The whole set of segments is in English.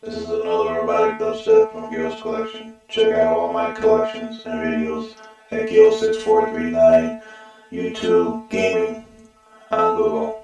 This is another robotic dubstep from Gil's collection. Check out all my collections and videos at Gil6439 YouTube Gaming on Google.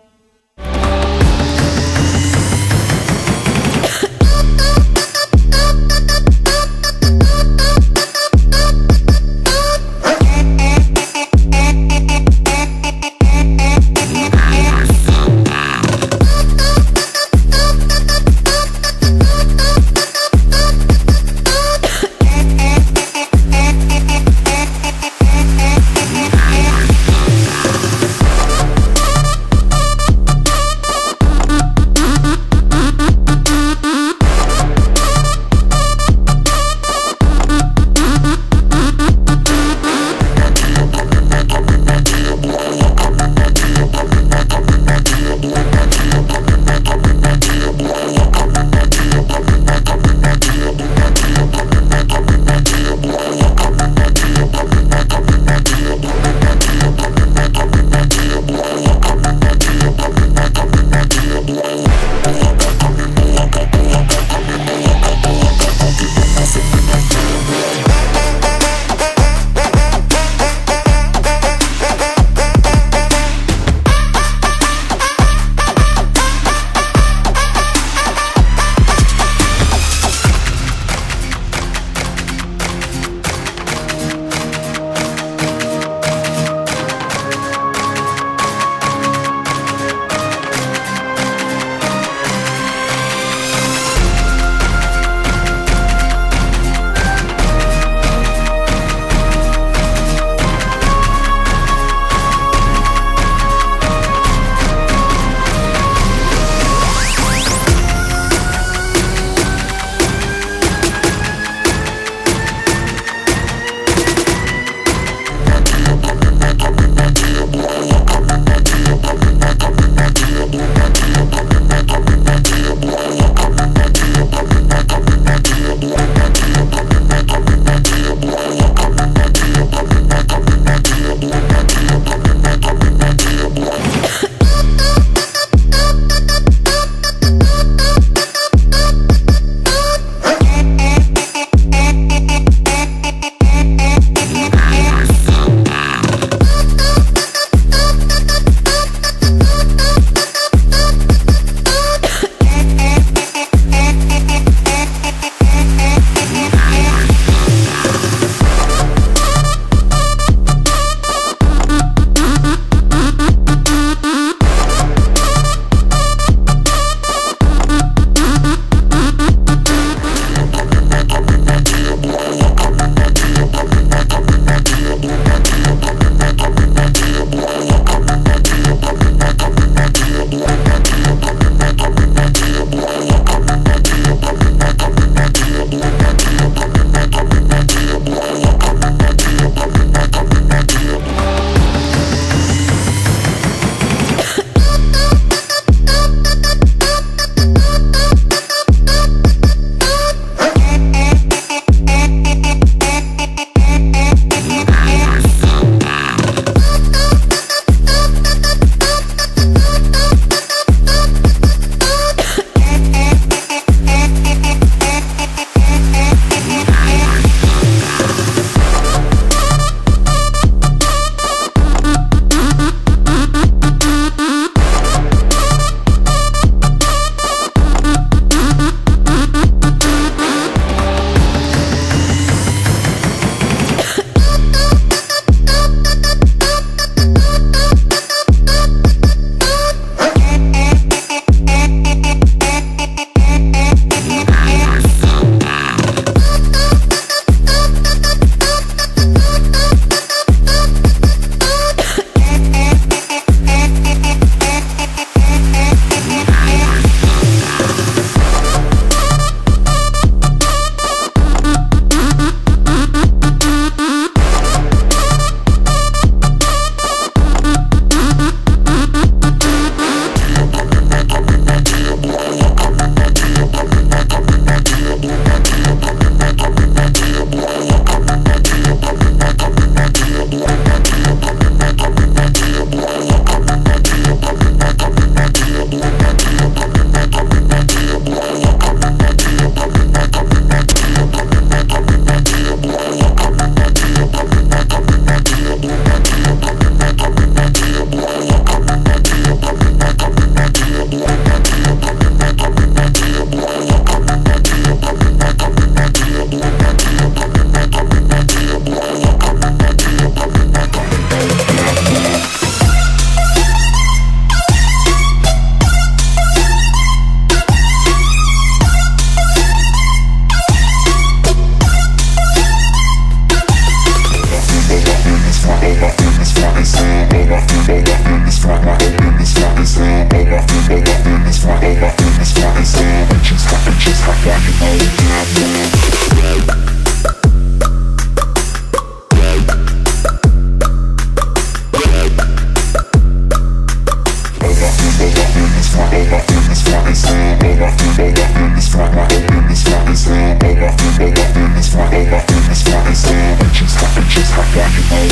front, all my fingers front my slow Bitches fucking just hot while you know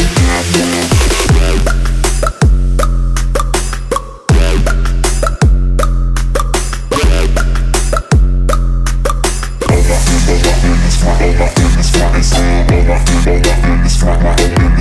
All my fingers, my fingers front, all my fingers front and slow All my fingers, my fingers front, my fingers